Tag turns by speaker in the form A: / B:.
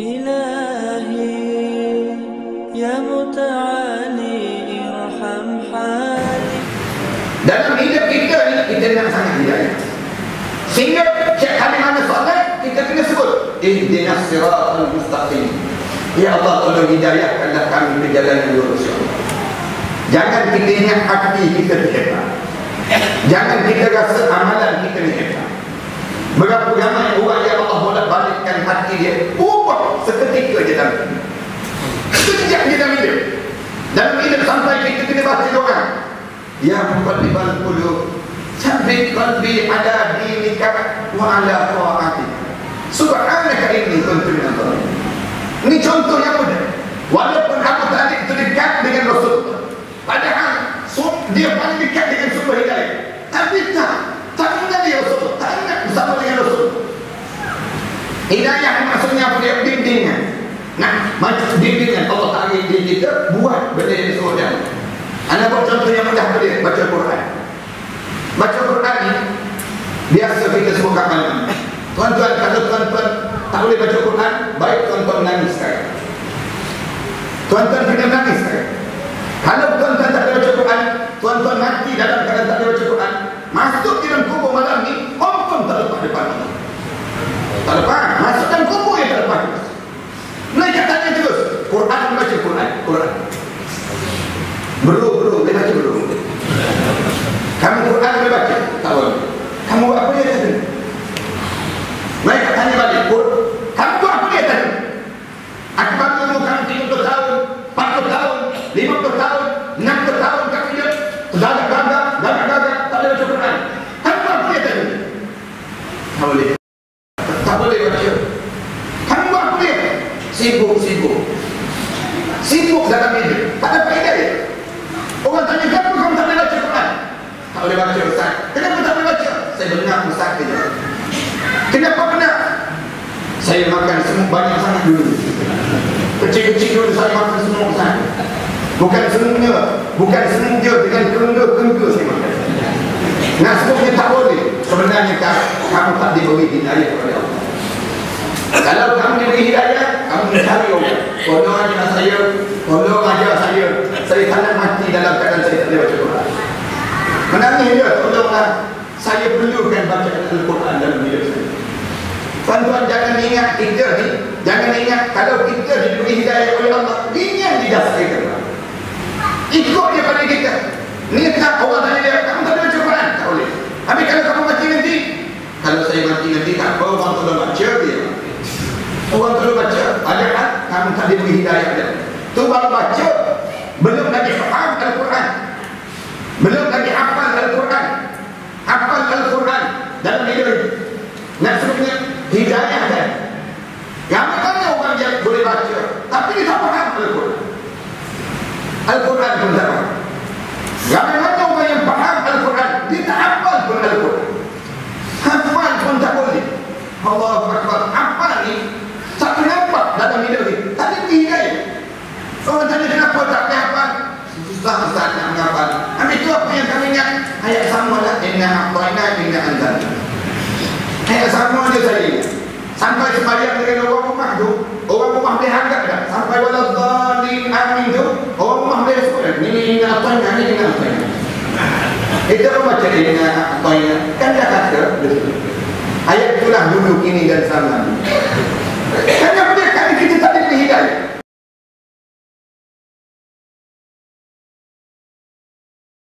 A: إلهي يا متعالي ارحم حالي
B: Dalam hidup kita ni kita nak sangat hidayah. Sehingga setiap kali mana solat kita kena sebut ihdinas siratal mustaqim. Ya Allah tolong hidayahkanlah kami ke jalan yang lurus ya Allah. Jangan kita ingat hati kita ni hebat. Jangan kita rasa amalan kita ni hebat. Berapa ramai orang yang Allah boleh balikkan hati dia Ubah seketika je hidup Sekejap je dalam hidup Dalam hidup sampai kita kena baca doa Ya muqallibal qulub Sabit qalbi ala dinika wa ala ta'atik Subhanaka inni kuntu zalimin. Ini contoh yang mudah. Walaupun Abu Talib itu dekat dengan Rasulullah. Padahal dia paling dekat dengan sumber hidayah. Tapi tak Tak ingat dia Rasulullah. Tak ingat bersama dengan Rasulullah. Hidayah apa dia? Bimbingan Nah, macam bimbingan Allah tarik diri kita Buat benda yang dia anda buat contoh yang mudah pada baca Quran. Baca Quran ni biasa kita kat malam. Tuan-tuan kalau tuan-tuan tak boleh baca Quran, baik tuan-tuan nangis sekarang. Tuan-tuan kena nangis sekarang. Kalau tuan-tuan tak boleh baca Quran, tuan-tuan mati dalam keadaan tak boleh baca Quran, masuk di dalam kubur malam ni, confirm tak lepas depan Allah. Tak lepas, masuk dalam kubur yang tak lepas. Mereka tanya terus, Quran baca Quran, Quran. Belum, belum, dia baca belum. Kamu Quran boleh baca? Tak boleh. Kamu buat apa dia tadi? Mereka tanya balik, kamu buat apa dia tadi? Aku dulu kamu 30 tahun, 40 tahun, 50 tahun, 60 tahun kamu hidup, gagak gagak, gagak gagak, tak boleh baca Quran. Kamu buat apa dia tadi? Tak boleh. Tak boleh baca. Kamu buat apa dia? Sibuk, sibuk. Hidup. Tak ada faedah dia. Orang tanya, kenapa kamu tak boleh baca Quran? Tak boleh baca Ustaz. Kenapa tak boleh baca? Saya benar Ustaz saja. Kenapa benar? Saya makan semua banyak sangat dulu. Kecil-kecil dulu saya makan semua Ustaz. Bukan semuanya, bukan semuanya dengan kengga-kengga saya makan. Nah, semuanya tak boleh. Sebenarnya kamu tak diberi hidayah kepada Allah. Kalau kamu diberi hidayah, orang. Tolong ajar saya, tolong ajar saya. Saya nak mati dalam keadaan saya boleh baca Quran. Menangis dia, tolonglah. Saya perlukan bacaan Al-Quran dalam hidup saya. Tuan-tuan jangan ingat kita ni, jangan ingat kalau kita diberi hidayah oleh Allah, yang didasarkan. Ikut dia pada kita. Ni tak orang tanya dia, kamu tak boleh baca Quran? Tak boleh. Tapi kalau kamu mati nanti, kalau saya mati nanti tak apa, orang tolong baca dia. Orang tolong baca, padahal diberi hidayah dia. Tu baru baca, belum lagi faham Al-Quran. Belum lagi hafal Al-Quran. Hafal Al-Quran dalam hidup sebutnya hidayah kan. Ramai orang yang boleh baca, tapi dia tak faham Al-Quran. Al-Quran pun tak faham. Ramai mana orang yang faham Al-Quran, dia tak hafal pun Al-Quran. Hafal pun tak boleh. Allah Akbar. Hafal ni, tak nampak dalam hidup ni. Tak ada hidayah. Orang tanya kenapa tak boleh hafal? Susah Ustaz nak menghafal. Habis itu apa yang kami ingat? Ayat sama lah. Inna aqtaina inna anzal. Ayat sama je ingat. Sampai sembahyang dengan orang rumah tu, orang rumah boleh hangat tak? Sampai wala dhalim amin tu, orang rumah boleh sebut kan? Ini inna aqtaina, ini inna aqtaina. Kita pun baca inna aqtaina. Kan dah kata, ayat itulah dulu kini dan sama. Kan